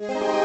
Yeah.